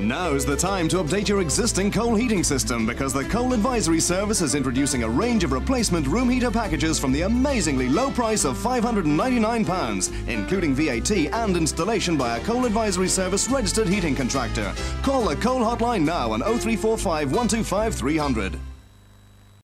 Now's the time to update your existing coal heating system because the Coal Advisory Service is introducing a range of replacement room heater packages from the amazingly low price of £599, including VAT and installation by a Coal Advisory Service registered heating contractor. Call the Coal Hotline now on 0345 125 300.